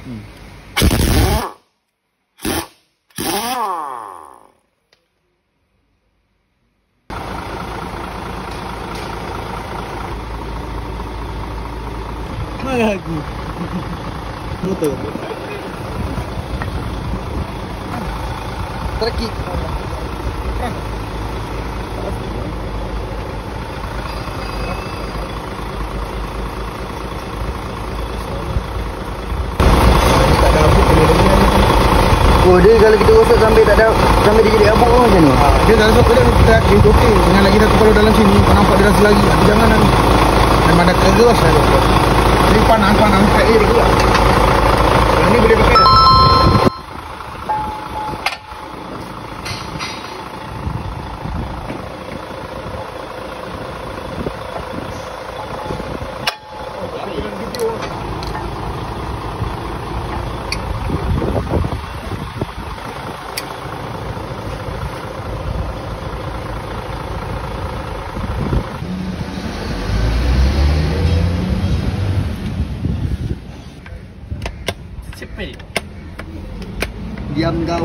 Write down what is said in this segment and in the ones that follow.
Mana lagi? Betul. Terkik. Oh dia kalau kita rosak sampai tak ada sampai dia jadi abuk ke macam ni? Ha, dia dah masuk dia kita dia okey. Jangan lagi dah kalau dalam sini kau nampak dia dah selagi. Ha, Jangan lagi. Memang keras dah tu. Ni panas panas kat air juga. cepet, diam kau,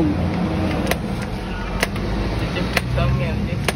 cepil kau ya